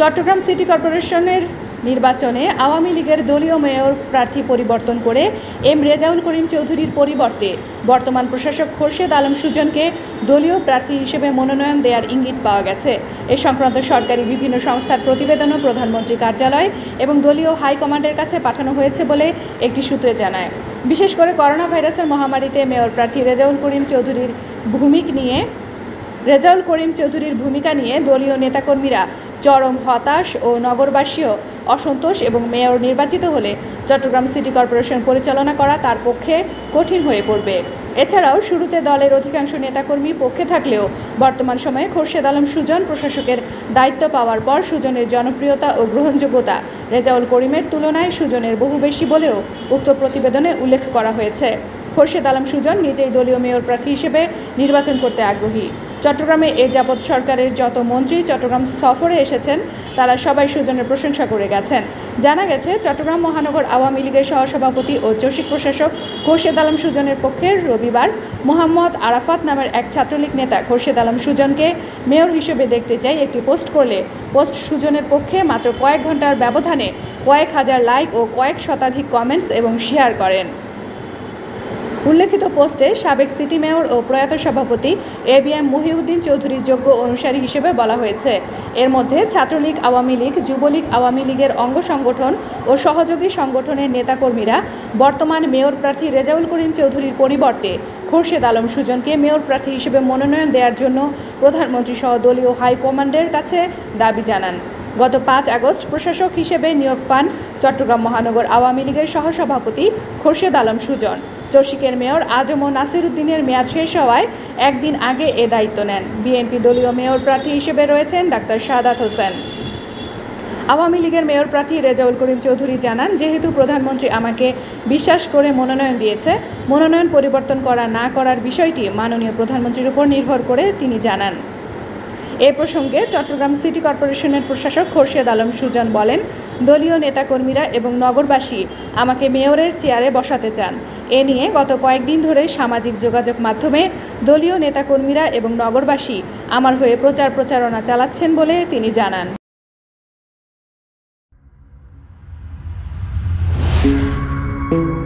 Chittagong city কর্পোরেশনের নির্বাচনে আওয়ামী লীগের দলীয় মেয়র প্রার্থী পরিবর্তন করে এম রেজাউল করিম চৌধুরীর পরিবর্তে বর্তমান প্রশাসক খোরশেদ আলম সুজনকে দলীয় প্রার্থী হিসেবে মনোনয়ন দেওয়ার ইঙ্গিত পাওয়া গেছে। এ সংক্রান্ত সরকারি বিভিন্ন সংস্থার প্রতিবেদনও প্রধানমন্ত্রী কার্যালয় এবং দলীয় হাইকমান্ডের কাছে পাঠানো হয়েছে বলে একটি সূত্রে জানায়। বিশেষ করে করোনা ভাইরাসের মহামারীতে মেয়র প্রার্থী রেজাউল করিম চৌধুরীর ভূমিক নিয়ে রেজাউল করিম চৌধুরীর ভূমিকা নিয়ে দলীয় নেতাকর্মীরা চরম হতাশ ও নগরবাসীও অসন্তোষ এবং মেয়র নির্বাচিত হলে চট্টগ্রাম সিটি কর্পোরেশন পরিচালনা করা তার পক্ষে কঠিন হয়ে পড়বে। এছাড়াও শুরুতে দলের অধিকাংশ নেতাকর্মী পক্ষে থাকলেও বর্তমান সময়ে খোরশেদ আলম সুজন প্রশাসকের দায়িত্ব পাওয়ার পর সুজনের জনপ্রিয়তা ও গ্রহণযোগ্যতা রেজাউল করিমের তুলনায় সুজনের বহু বেশি বলেও উক্ত প্রতিবেদনে উল্লেখ করা হয়েছে। খোরশেদ আলম সুজন নিজেই দলীয় মেয়র প্রার্থী হিসেবে নির্বাচন করতে আগ্রহী। চট্টগ্রামে এ যাবৎ সরকারের যত মন্ত্রী চট্টগ্রাম সফরে এসেছেন, তারা সবাই সুজনের প্রশংসা করে গেছেন। জানা গেছে, চট্টগ্রাম মহানগর আওয়ামী লীগের সহসভাপতি ও চসিক প্রশাসক খোরশেদ আলম সুজনের পক্ষে রবিবার মোহাম্মদ আরাফাত নামের এক ছাত্রলীগ নেতা খোরশেদ আলম সুজনকে মেয়র হিসেবে দেখতে চাই একটি পোস্ট করলে। পোস্ট সুজনের পক্ষে মাত্র কয়েক ঘণ্টার ব্যবধানে কয়েক হাজার লাইক ও কয়েক শতাধিক কমেন্টস এবং শেয়ার করেন। উল্লেখিত পোস্টে সাবেক সিটি মেয়র ও প্রয়াত সভাপতি এ বি এম মহিউদ্দিন চৌধুরীর যোগ্য অনুসারী হিসেবে বলা হয়েছে। এর মধ্যে ছাত্রলীগ, আওয়ামী লীগ, যুবলীগ, আওয়ামী লীগের অঙ্গ সংগঠন ও সহযোগী সংগঠনের নেতাকর্মীরা বর্তমান মেয়র প্রার্থী রেজাউল করিম চৌধুরীর পরিবর্তে খোরশেদ আলম সুজনকে মেয়র প্রার্থী হিসেবে মনোনয়ন দেওয়ার জন্য প্রধানমন্ত্রী সহ দলীয় হাইকমান্ডের কাছে দাবি জানান। গত পাঁচ আগস্ট প্রশাসক হিসেবে নিয়োগ পান চট্টগ্রাম মহানগর আওয়ামী লীগের সহসভাপতি খোরশেদ আলম সুজন। চর্শিকের মেয়র আজম ও নাসির উদ্দিনের মেয়াদ শেষ হওয়ায় একদিন আগে এ দায়িত্ব নেন। বিএনপি দলীয় মেয়র প্রার্থী হিসেবে রয়েছেন ডাক্তার সাদাত হোসেন। আওয়ামী লীগের মেয়র প্রার্থী রেজাউল করিম চৌধুরী জানান, যেহেতু প্রধানমন্ত্রী আমাকে বিশ্বাস করে মনোনয়ন দিয়েছে, মনোনয়ন পরিবর্তন করা না করার বিষয়টি মাননীয় প্রধানমন্ত্রীর উপর নির্ভর করে, তিনি জানান। এ প্রসঙ্গে চট্টগ্রাম সিটি কর্পোরেশনের প্রশাসক খোরশেদ আলম সুজান বলেন, দলীয় নেতাকর্মীরা এবং নগরবাসী আমাকে মেয়রের চেয়ারে বসাতে চান। এ নিয়ে গত কয়েকদিন ধরে সামাজিক যোগাযোগ মাধ্যমে দলীয় নেতাকর্মীরা এবং নগরবাসী আমার হয়ে প্রচার প্রচারণা চালাচ্ছেন বলে তিনি জানান। thank you